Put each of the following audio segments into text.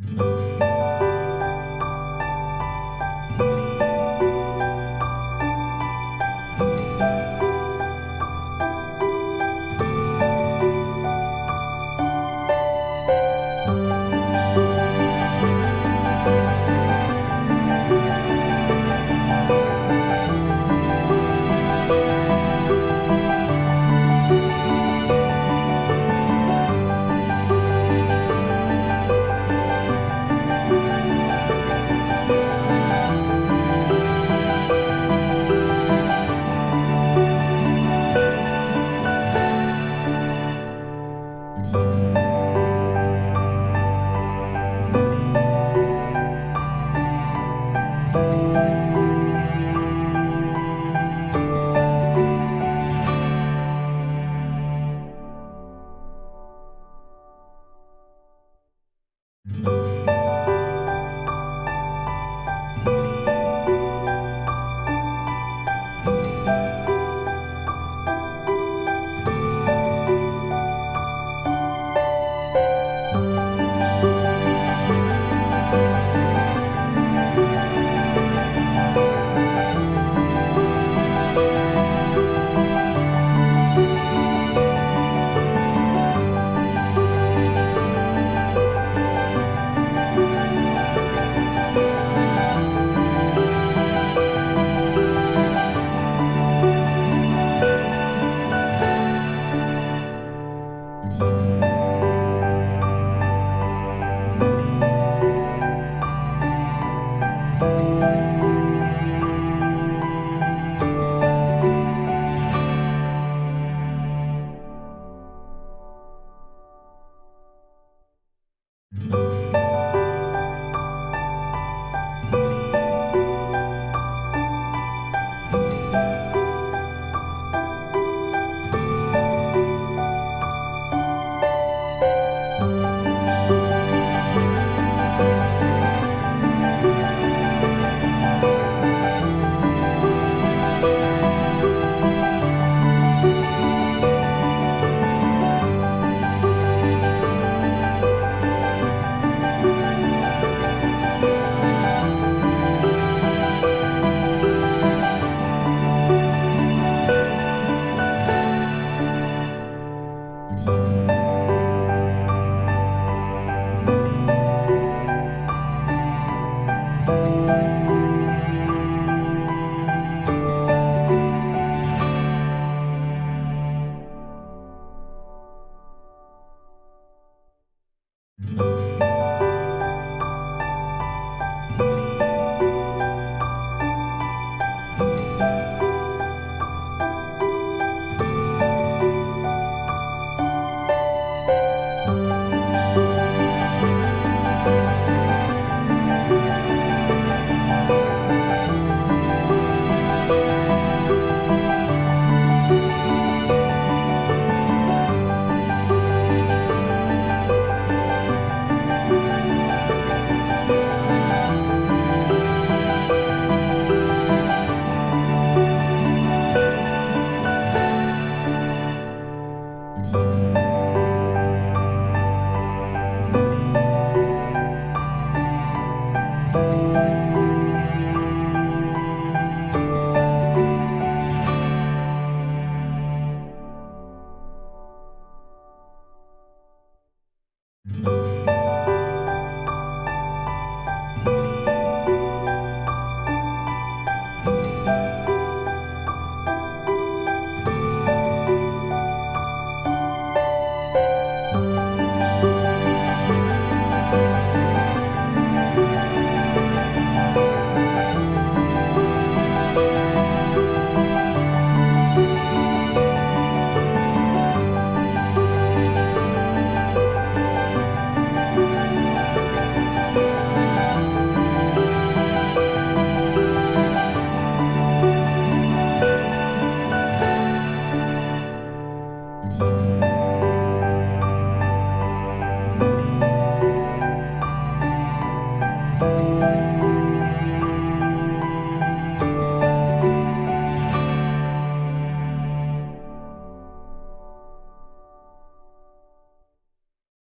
Mm-hmm.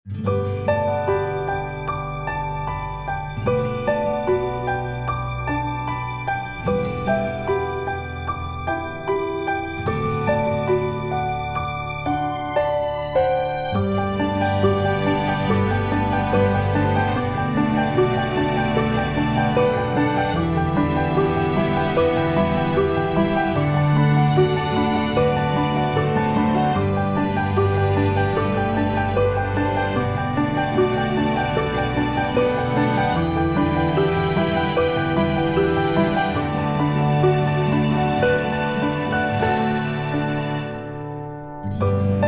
Mm-hmm. Música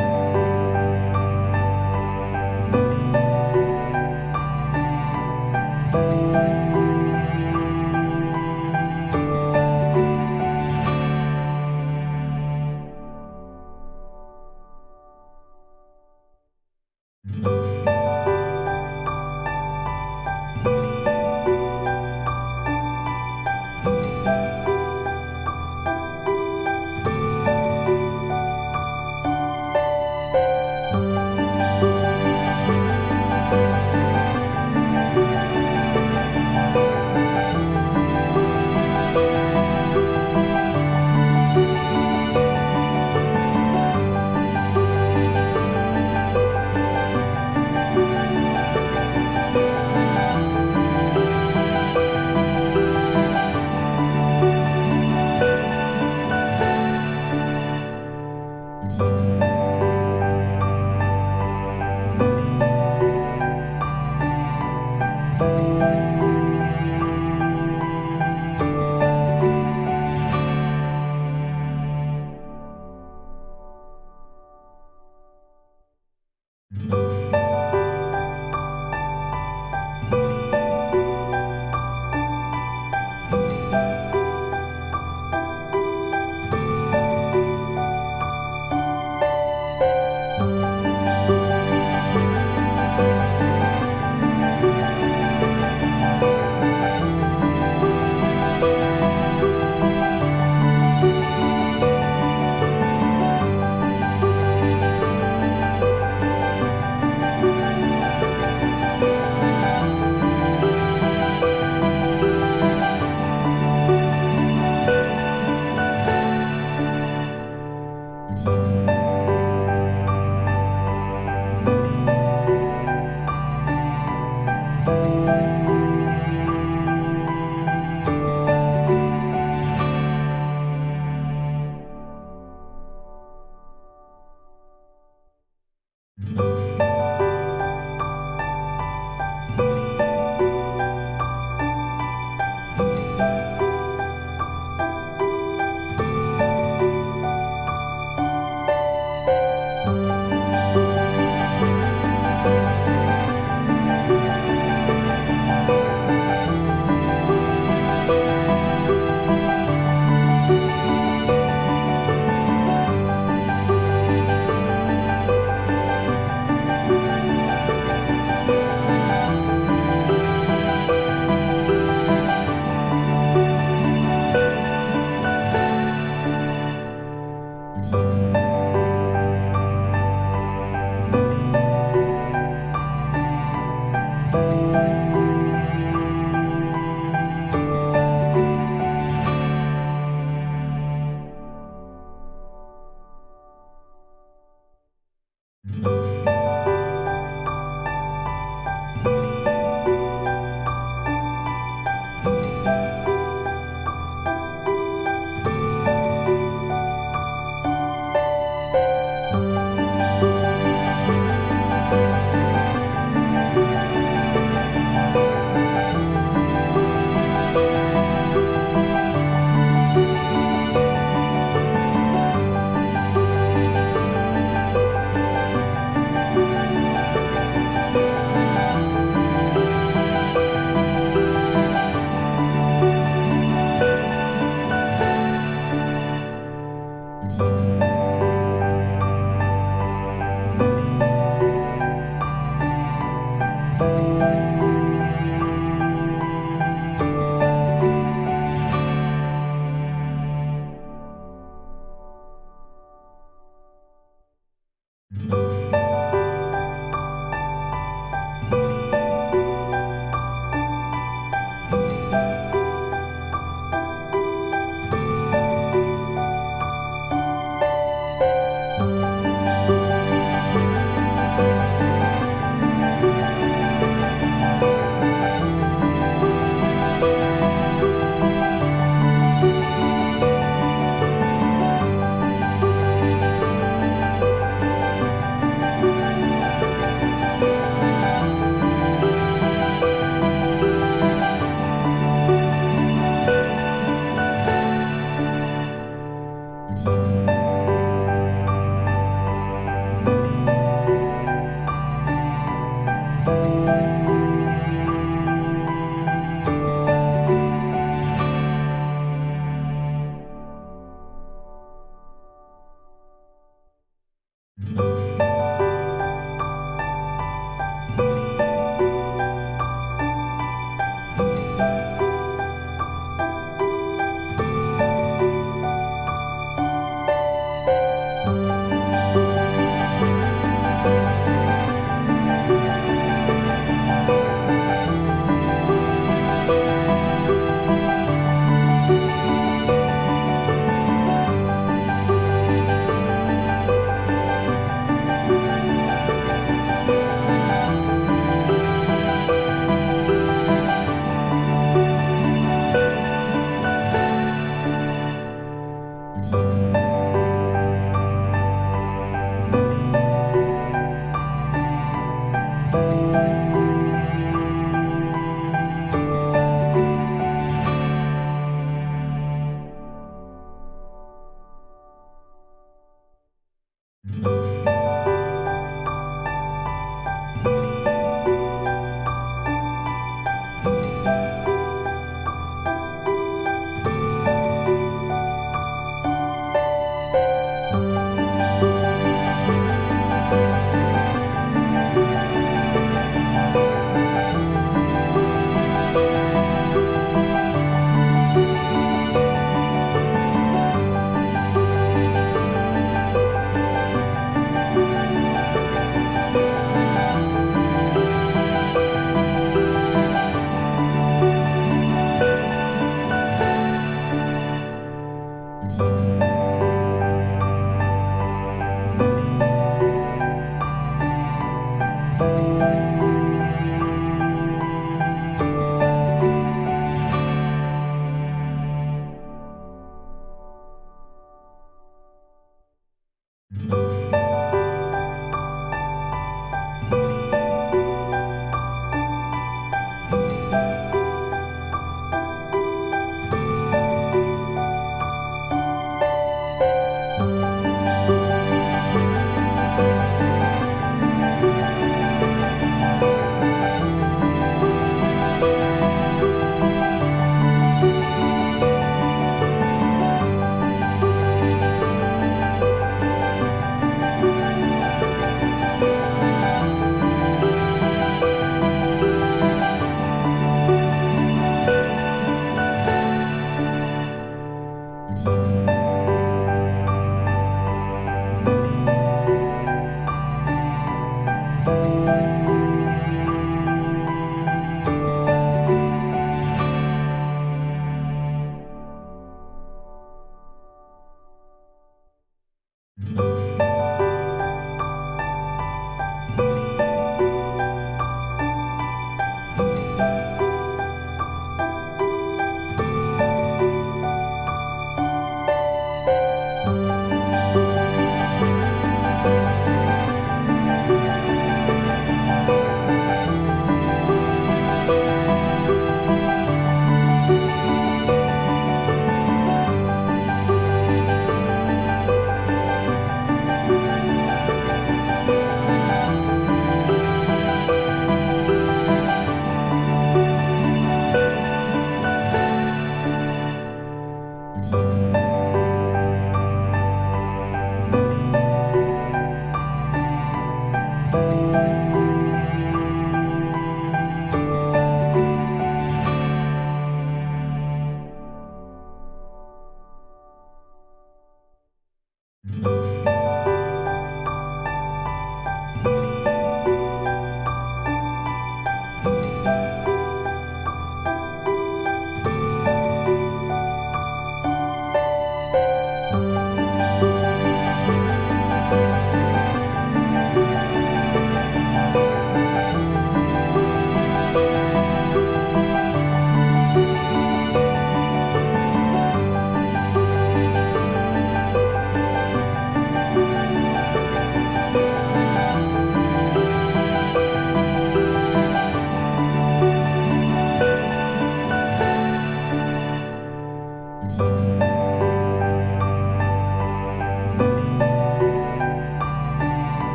Música